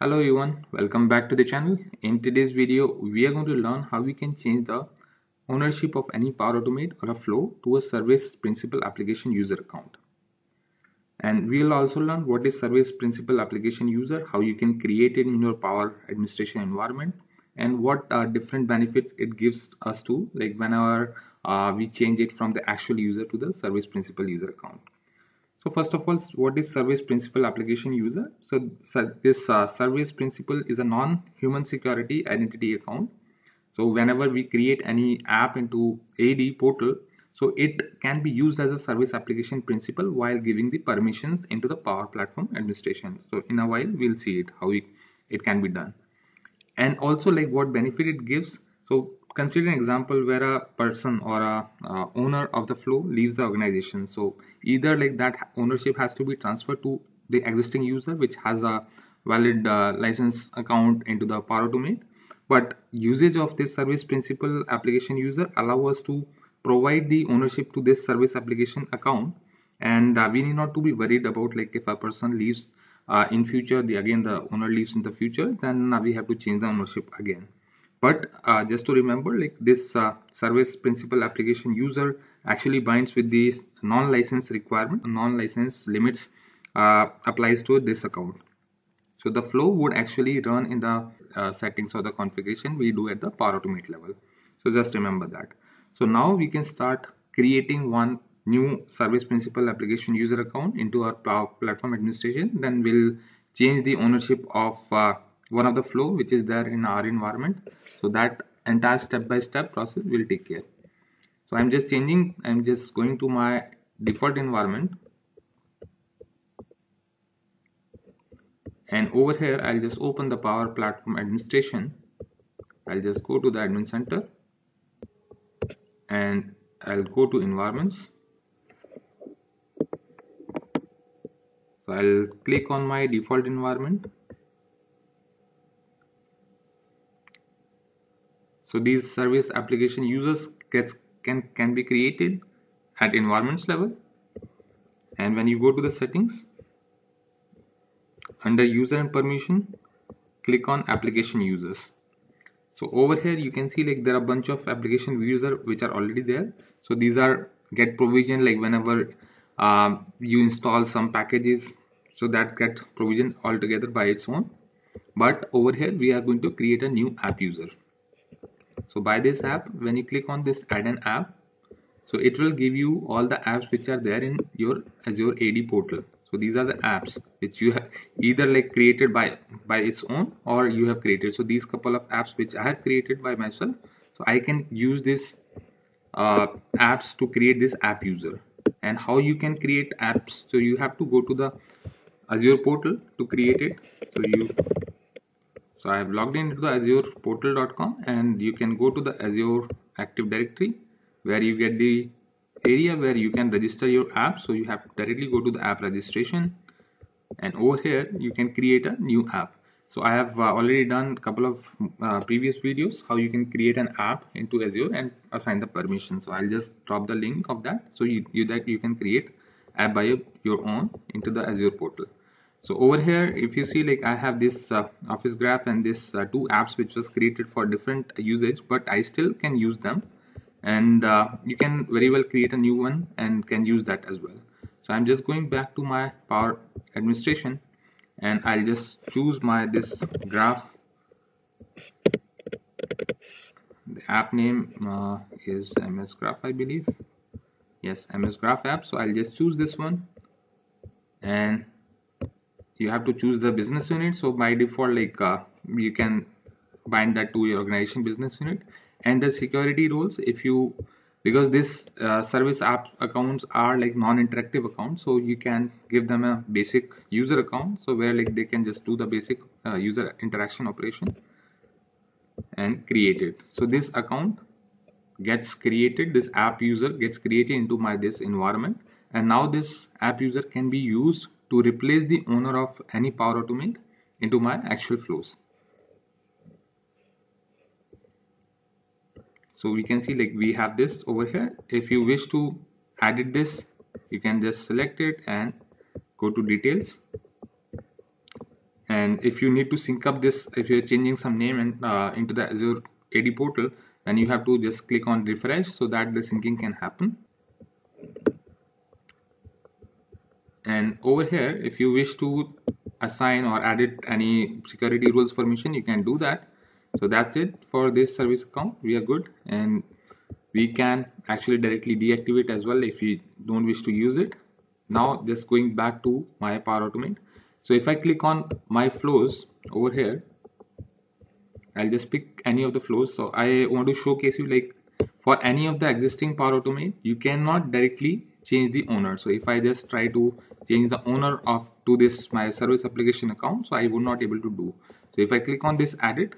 Hello everyone, welcome back to the channel. In today's video, we are going to learn how we can change the ownership of any Power Automate or a flow to a service principal application user account. And we will also learn what is service principal application user, how you can create it in your Power administration environment, and what uh, different benefits it gives us to like whenever uh, we change it from the actual user to the service principal user account. So first of all, what is service principal application user? So this uh, service principal is a non-human security identity account. So whenever we create any app into AD portal, so it can be used as a service application principal while giving the permissions into the Power Platform administration. So in a while, we'll see it how it, it can be done. And also like what benefit it gives. So consider an example where a person or a uh, owner of the flow leaves the organization so either like that ownership has to be transferred to the existing user which has a valid uh, license account into the power automate but usage of this service principal application user allow us to provide the ownership to this service application account. And uh, we need not to be worried about like if a person leaves uh, in future the again the owner leaves in the future then uh, we have to change the ownership again. But uh, just to remember like this uh, service principal application user actually binds with the non-license requirement non-license limits uh, applies to this account. So the flow would actually run in the uh, settings or the configuration we do at the power automate level. So just remember that. So now we can start creating one new service principal application user account into our platform administration. Then we'll change the ownership of uh, one of the flow which is there in our environment. So that entire step-by-step -step process will take care so i'm just changing i'm just going to my default environment. And over here i'll just open the power platform administration. I'll just go to the admin center. And i'll go to environments. So i'll click on my default environment. So these service application users gets can can be created at environments level. And when you go to the settings under user and permission click on application users. So over here you can see like there are a bunch of application user which are already there. So these are get provision like whenever uh, you install some packages. So that get provision altogether by its own. But over here we are going to create a new app user so by this app when you click on this add an app so it will give you all the apps which are there in your azure ad portal. So these are the apps which you have either like created by by its own or you have created. So these couple of apps which i have created by myself so i can use this uh, apps to create this app user. And how you can create apps so you have to go to the azure portal to create it. So you so I have logged into the azure portal.com and you can go to the Azure Active Directory where you get the area where you can register your app. So you have to directly go to the app registration and over here you can create a new app. So I have uh, already done a couple of uh, previous videos how you can create an app into Azure and assign the permission. So I'll just drop the link of that so you, you that you can create app by your own into the Azure portal so over here if you see like I have this uh, office graph and this uh, two apps which was created for different usage but I still can use them. And uh, you can very well create a new one and can use that as well. So I'm just going back to my power administration and I'll just choose my this graph. The app name uh, is ms graph I believe. Yes ms graph app. So I'll just choose this one. And you have to choose the business unit. So by default like uh, you can bind that to your organization business unit. And the security rules if you because this uh, service app accounts are like non-interactive accounts so you can give them a basic user account so where like they can just do the basic uh, user interaction operation and create it. So this account gets created this app user gets created into my this environment. And now this app user can be used to replace the owner of any power automate into my actual flows. So we can see like we have this over here. If you wish to edit this you can just select it and go to details. And if you need to sync up this if you're changing some name and uh, into the Azure AD portal then you have to just click on refresh so that the syncing can happen and over here if you wish to assign or edit any security rules permission you can do that. So that's it for this service account. We are good. And we can actually directly deactivate as well if you don't wish to use it. Now just going back to my power automate. So if i click on my flows over here i'll just pick any of the flows. So i want to showcase you like for any of the existing power automate you cannot directly change the owner. So if i just try to change the owner of to this my service application account so i would not able to do. So if i click on this edit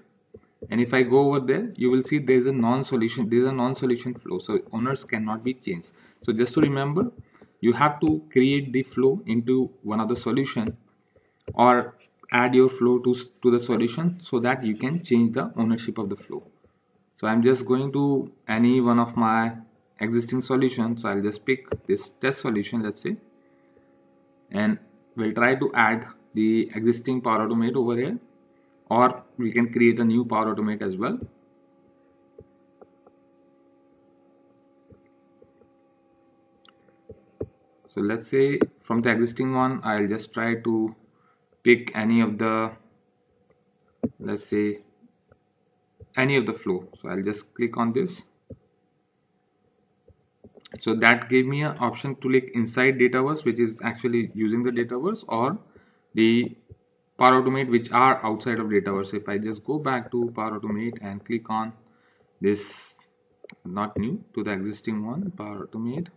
and if I go over there you will see there is a non-solution there is a non-solution flow so owners cannot be changed. So just to remember you have to create the flow into one of the solution or add your flow to, to the solution so that you can change the ownership of the flow. So I'm just going to any one of my existing solutions so I'll just pick this test solution let's say and we'll try to add the existing power automate over here or we can create a new power automate as well. So let's say from the existing one I'll just try to pick any of the let's say any of the flow. So I'll just click on this so that gave me an option to click inside dataverse which is actually using the dataverse or the Power Automate which are outside of Dataverse. If I just go back to Power Automate and click on this, not new, to the existing one, Power Automate,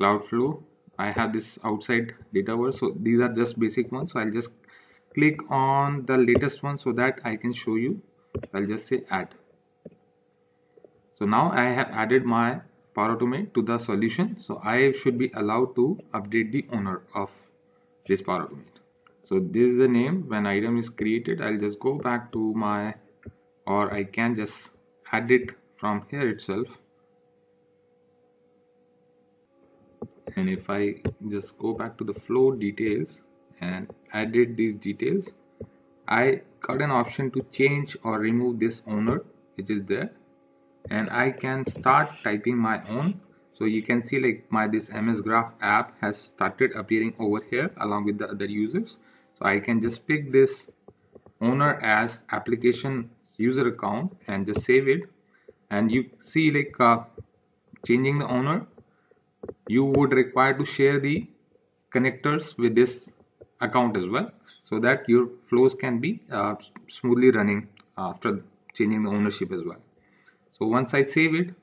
Cloudflow, I have this outside Dataverse. So these are just basic ones. So I'll just click on the latest one so that I can show you. I'll just say add. So now I have added my Power Automate to the solution. So I should be allowed to update the owner of this Power Automate so this is the name. When item is created I'll just go back to my or I can just add it from here itself. And if I just go back to the flow details and added these details I got an option to change or remove this owner which is there and I can start typing my own. So you can see like my this ms graph app has started appearing over here along with the other users. So I can just pick this owner as application user account and just save it. And you see like uh, changing the owner you would require to share the connectors with this account as well so that your flows can be uh, smoothly running after changing the ownership as well so once I save it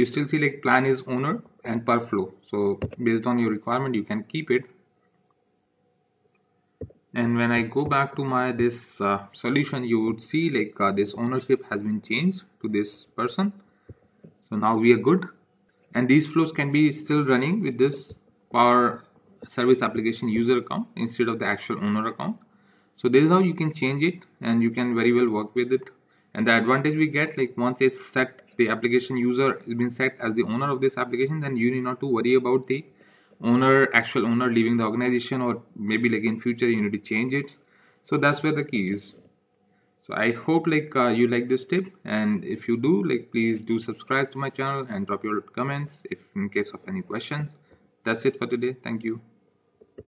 you still see like plan is owner and per flow. So based on your requirement you can keep it. And when I go back to my this uh, solution you would see like uh, this ownership has been changed to this person. So now we are good. And these flows can be still running with this power service application user account instead of the actual owner account. So this is how you can change it and you can very well work with it and the advantage we get like once it's set the application user has been set as the owner of this application then you need not to worry about the owner actual owner leaving the organization or maybe like in future you need to change it. So that's where the key is. So i hope like uh, you like this tip. And if you do like please do subscribe to my channel and drop your comments if in case of any questions. That's it for today. Thank you